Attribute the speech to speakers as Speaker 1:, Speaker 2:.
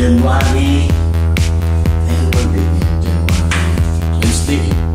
Speaker 1: January. and what baby? January. Wednesday.